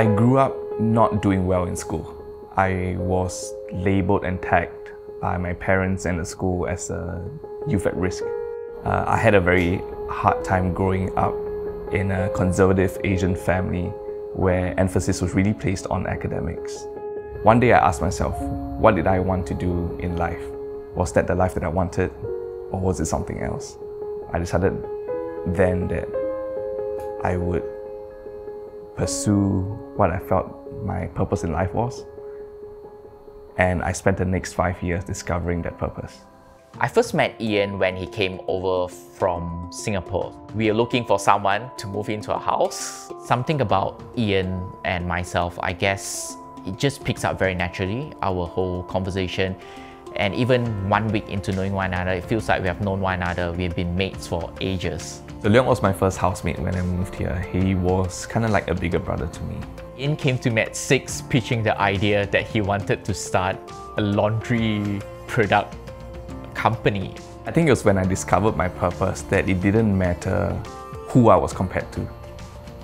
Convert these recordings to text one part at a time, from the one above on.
I grew up not doing well in school. I was labeled and tagged by my parents and the school as a youth at risk. Uh, I had a very hard time growing up in a conservative Asian family where emphasis was really placed on academics. One day I asked myself, what did I want to do in life? Was that the life that I wanted, or was it something else? I decided then that I would pursue what I felt my purpose in life was. And I spent the next five years discovering that purpose. I first met Ian when he came over from Singapore. We are looking for someone to move into a house. Something about Ian and myself, I guess, it just picks up very naturally, our whole conversation. And even one week into knowing one another, it feels like we have known one another. We've been mates for ages. So Leong was my first housemate when I moved here. He was kind of like a bigger brother to me. Ian came to Met 6 pitching the idea that he wanted to start a laundry product company. I think it was when I discovered my purpose that it didn't matter who I was compared to.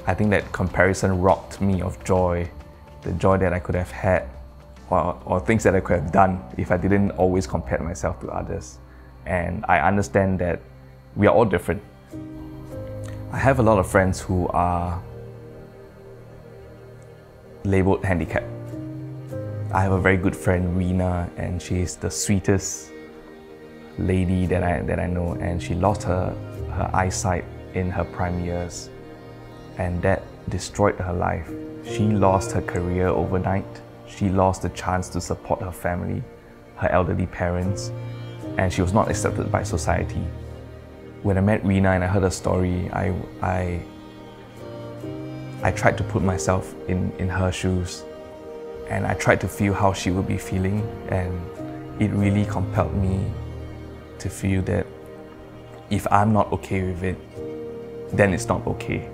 I think that comparison robbed me of joy the joy that I could have had or, or things that I could have done if I didn't always compare myself to others. And I understand that we are all different. I have a lot of friends who are labeled handicapped. I have a very good friend, Rena, and she's the sweetest lady that I, that I know, and she lost her, her eyesight in her prime years, and that destroyed her life. She lost her career overnight. She lost the chance to support her family, her elderly parents, and she was not accepted by society. When I met Rena and I heard her story, I, I, I tried to put myself in, in her shoes and I tried to feel how she would be feeling and it really compelled me to feel that if I'm not okay with it, then it's not okay.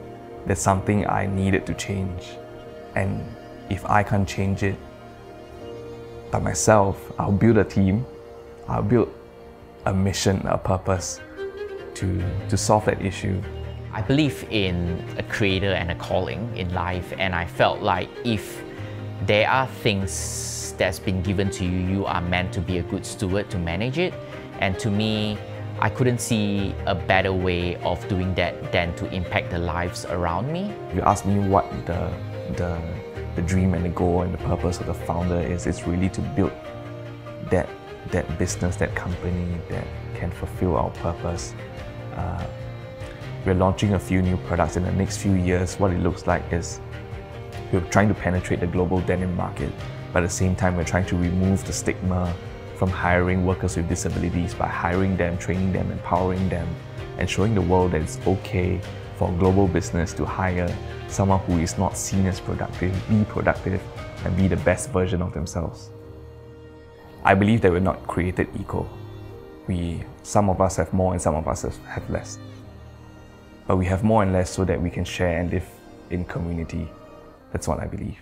There's something I needed to change. And if I can't change it by myself, I'll build a team, I'll build a mission, a purpose to, to solve that issue. I believe in a creator and a calling in life, and I felt like if there are things that's been given to you, you are meant to be a good steward to manage it. And to me, I couldn't see a better way of doing that than to impact the lives around me. You ask me what the the, the dream and the goal and the purpose of the founder is it's really to build that that business, that company that can fulfill our purpose. Uh, we're launching a few new products in the next few years. What it looks like is we're trying to penetrate the global denim market, but at the same time, we're trying to remove the stigma from hiring workers with disabilities by hiring them, training them, empowering them, and showing the world that it's okay for global business to hire someone who is not seen as productive, be productive, and be the best version of themselves. I believe that we're not created equal. We, some of us have more and some of us have less. But we have more and less so that we can share and live in community. That's what I believe.